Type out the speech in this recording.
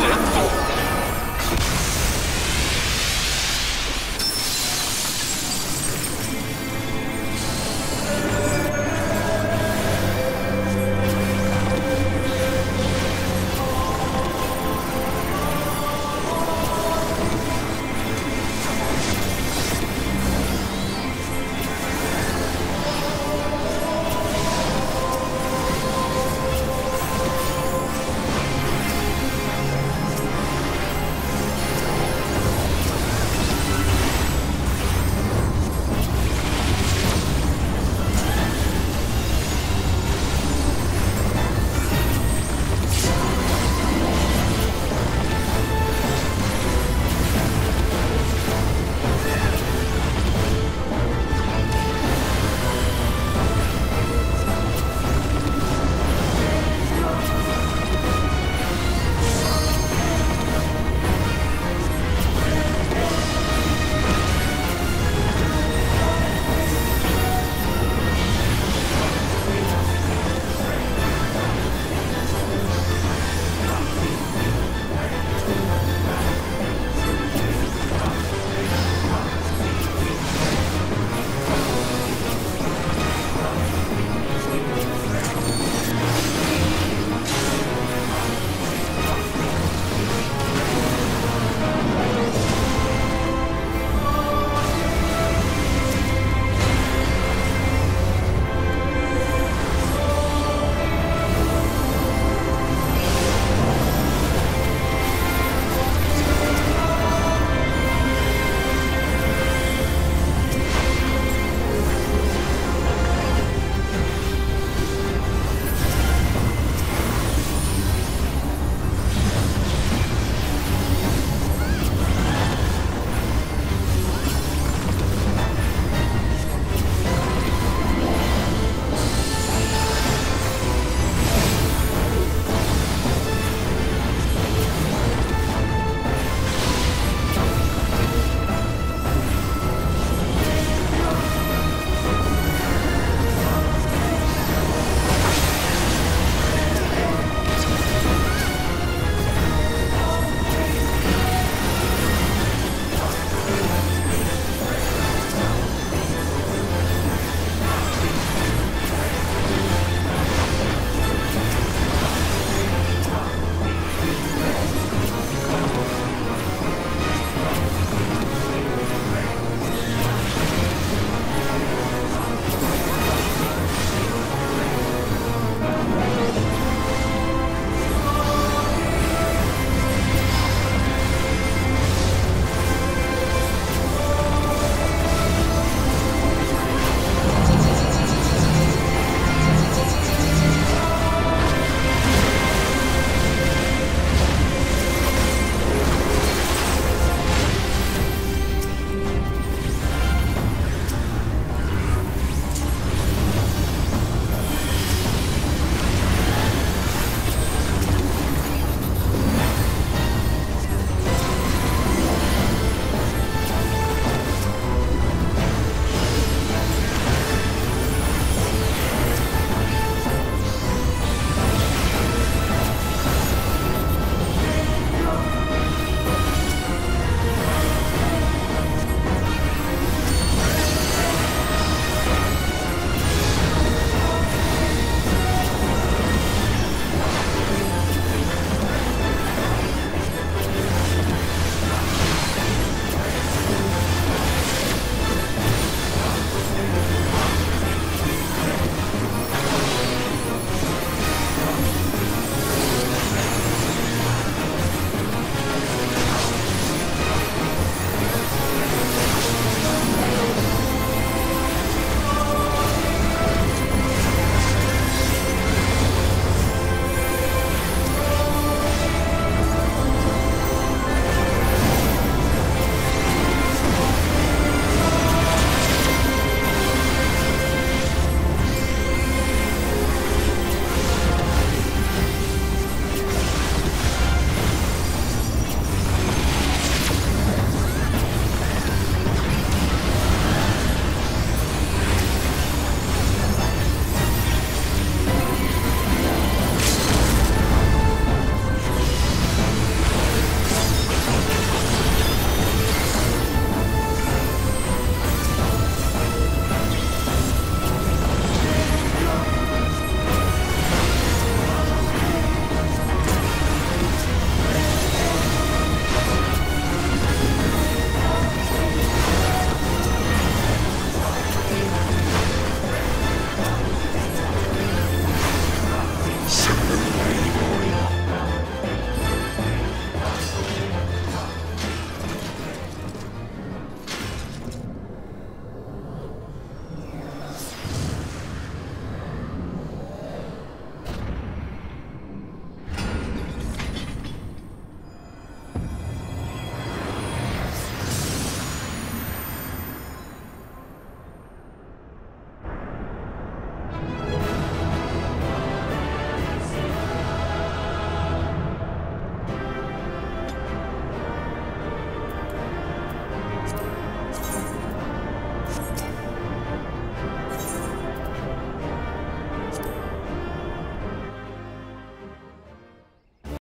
我操